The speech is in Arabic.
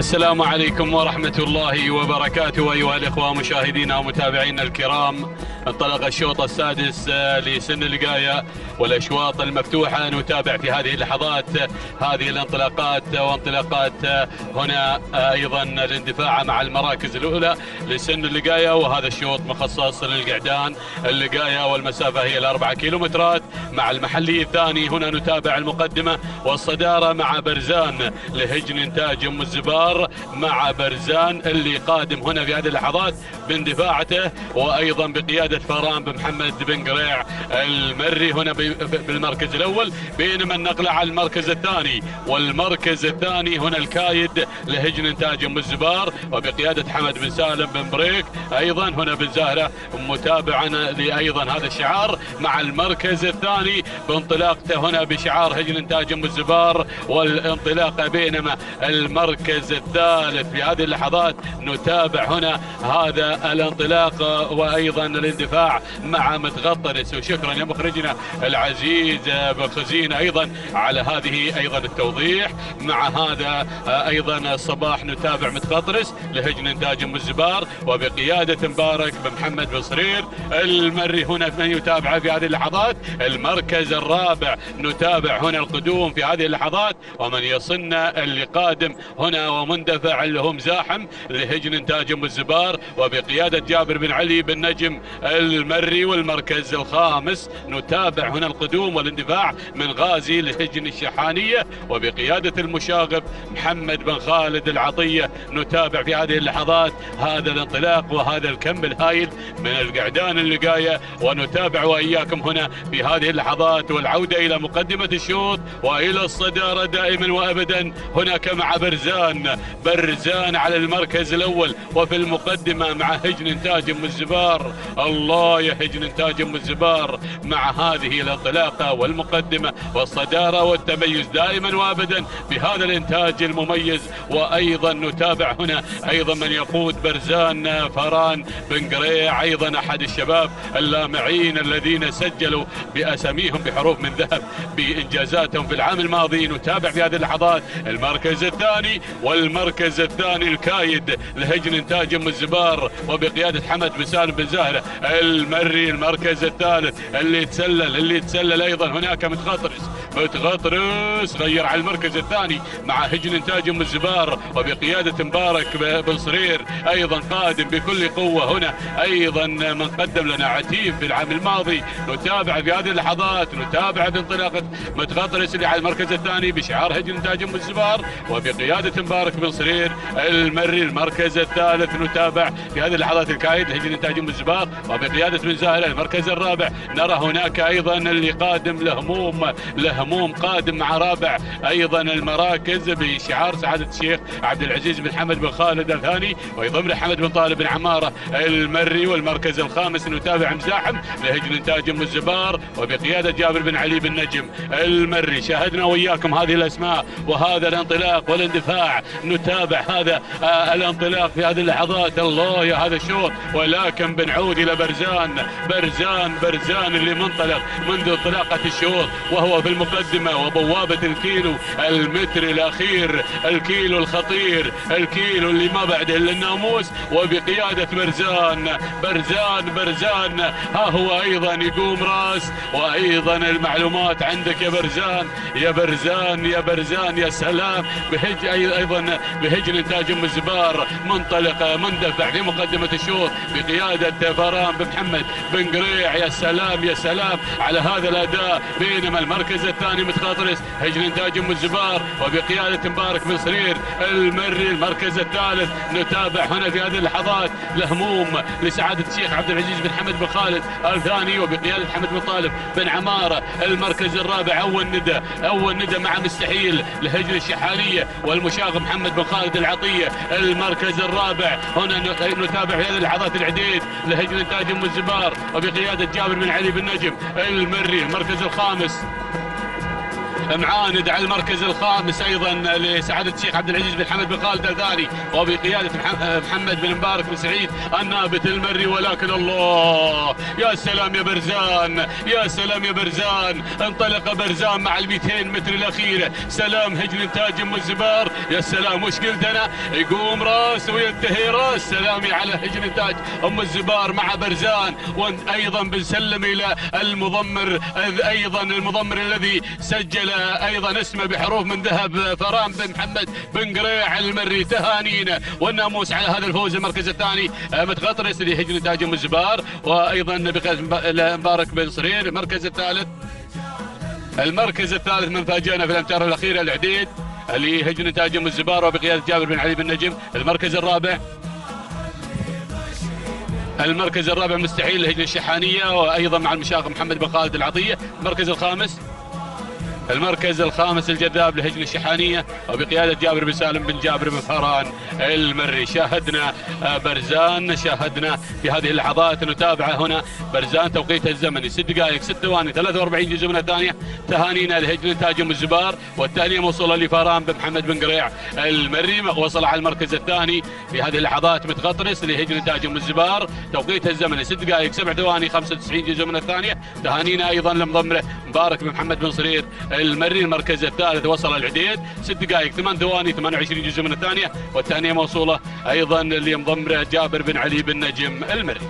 السلام عليكم ورحمة الله وبركاته أيها الإخوة مشاهدينا ومتابعينا الكرام. انطلق الشوط السادس لسن القاية والأشواط المفتوحة. نتابع في هذه اللحظات هذه الانطلاقات وانطلاقات هنا أيضا الاندفاع مع المراكز الأولى لسن اللقاية وهذا الشوط مخصص للقعدان. اللقاية والمسافة هي الأربعة كيلومترات مع المحلي الثاني. هنا نتابع المقدمة والصدارة مع برزان لهجن إنتاج أم الزبار مع برزان اللي قادم هنا في هذه اللحظات باندفاعته وأيضا بقيادة فران بن محمد بن قريع المري هنا بالمركز الأول بينما النقلة على المركز الثاني. والمركز الثاني هنا الكايد لهجن إنتاج أم الزبار وبقيادة حمد بن سالم بن بريك. أيضا هنا بالزاهرة متابعا لأيضا هذا الشعار مع المركز الثاني. بانطلاقته هنا بشعار هجن إنتاج أم الزبار والانطلاقة بينما المركز الثالث في هذه اللحظات. نتابع هنا هذا الانطلاق وأيضا الاندفاع مع متغطرس. وشكرا يا مخرجنا العزيز بخزين أيضا على هذه أيضا التوضيح. مع هذا أيضا الصباح نتابع متغطرس لهجن إنتاج أم الزبار. وبقيادة مبارك بن محمد بن صرير المري هنا من يتابع في هذه اللحظات. المركز الرابع. نتابع هنا القدوم في هذه اللحظات. ومن يصلنا اللي قادم هنا ومندفع اللي هم زاحم لهجن انتاج ام الزبار وبقيادة جابر بن علي بن نجم المري والمركز الخامس. نتابع هنا القدوم والاندفاع من غازي لهجن الشحانية وبقيادة المشاغب محمد بن خالد العطية. نتابع في هذه اللحظات هذا الانطلاق وهذا الكم الهائل من القعدان اللقاية ونتابع وإياكم هنا في هذه اللحظات والعودة إلى مقدمة الشوط وإلى الصدارة دائما وأبدا هناك مع برزان. برزان على المركز الأول وفي المقدمة مع هجن إنتاج أم الزبار. الله يا هجن إنتاج أم الزبار. مع هذه الانطلاقة والمقدمة والصدارة والتميز دائما وأبدا بهذا الإنتاج المميز. وأيضا نتابع هنا أيضا من يقود برزان فران بن قريع أيضا أحد الشباب اللامعين الذين سجلوا بأساميهم بحروف من ذهب بإنجازاتهم في العام الماضي. نتابع في هذه اللحظات المركز الثاني والمركز الثاني الكايد لهجن انتاج أم الزبار وبقيادة حمد بن سالم بن زاهرة المري المركز الثالث اللي تسلل اللي تسلل أيضا هناك متغطرس متغطرس غير على المركز الثاني مع هجن انتاج أم الزبار وبقيادة مبارك بن صرير أيضا قادم بكل قوة هنا. أيضا من قدم لنا عتيب في العام الماضي. نتابع في هذه اللحظات نتابع بانطلاقة متغطرس اللي على المركز الثاني بشعار هجن انتاج أم الزبار وبقيادة مبارك بن صرير المري المركز الثالث نتابع في هذه اللحظات الكايد هجن انتاج ام الزبار وبقيادة بن زاهر المركز الرابع. نرى هناك أيضا اللي قادم لهموم لهموم قادم مع رابع أيضا المراكز بشعار سعادة الشيخ عبد العزيز بن حمد بن خالد الثاني ويضم حمد بن طالب بن عمارة المري والمركز الخامس. نتابع مزاحم انتاج ام الزبار وبقيادة جابر بن علي بن نجم المري. شاهدنا وياكم هذه الأسماء وهذا الانطلاق والاندفاع نتابع هذا آه الانطلاق في هذه اللحظات. الله يا هذا الشوط. ولكن بنعود إلى برزان. برزان برزان اللي منطلق منذ انطلاقة الشوط وهو في المقدمة وبوابة الكيلو. المتر الأخير الكيلو الخطير الكيلو اللي ما بعده إلا الناموس. وبقيادة برزان برزان برزان. ها هو أيضا يقوم راس. وأيضا المعلومات عندك يا برزان. يا برزان يا برزان يا سلام. بهج أيضا بهجن انتاج ام الزبار منطلق مندفع في مقدمة الشوط بقيادة فران بن محمد بن قريع. يا سلام يا سلام على هذا الأداء. بينما المركز الثاني متخاطرس هجن انتاج ام الزبار وبقيادة مبارك بن صرير المري. المركز الثالث نتابع هنا في هذه اللحظات لهموم لسعادة الشيخ عبد العزيز بن حمد بن خالد الثاني وبقيادة حمد بن طالب بن عمارة. المركز الرابع أول ندى أول ندى مع مستحيل لهجن الشحانية والمشاغ محمد بن خالد العطية المركز الرابع. هنا نتابع في هذه اللحظات العديد لهجن انتاج ام الزبار وبقيادة جابر بن علي بن نجم المري المركز الخامس. معاند على المركز الخامس أيضا لسعادة الشيخ عبد العزيز بن حمد بن خالد الثاني وبقيادة محمد بن مبارك بن سعيد النابت المري ولكن الله يا سلام يا برزان يا سلام يا برزان انطلق برزان مع ال 200 متر الاخيره سلام هجن انتاج أم الزبار يا سلام وش قلت أنا؟ يقوم راس وينتهي راس. سلامي على هجن انتاج أم الزبار مع برزان. وأيضا بنسلم إلى المضمر أيضا المضمر الذي سجل أيضا اسمه بحروف من ذهب فرام بن محمد بن قريع المري تهانينا. والناموس على هذا الفوز المركز الثاني متغطرس لهجن انتاج أم الزبار. وأيضا مبارك بن صرير المركز الثالث. المركز الثالث من فاجئنا في الأمتار الأخيرة العديد اللي هجن أم الزبار وبقيادة جابر بن علي بن نجم. المركز الرابع. المركز الرابع مستحيل لهجن الشحانية وأيضا مع المشاغ محمد بن خالد العطية. المركز الخامس. المركز الخامس الجذاب لهجن الشحانية وبقيادة جابر بن سالم بن جابر بن فران المري. شاهدنا آه، برزان شاهدنا في هذه اللحظات. نتابع هنا برزان توقيت الزمني. 6 دقائق 6 ثواني 43 جزء من الثانية. تهانينا لهجن تاجم الزبار والثانية موصولة لفران بن محمد بن قريع المري. وصل على المركز الثاني في هذه اللحظات متغطرس لهجن تاجم الزبار توقيت الزمني 6 دقائق 7 ثواني 95 جزء من الثانية. تهانينا أيضا لمضمره. مبارك بن محمد بن صرير المري المركز الثالث وصل العديد. 6 دقائق 8 ثواني 28 جزء من الثانية. والثانية موصولة أيضا لمضمرة جابر بن علي بن نجم المري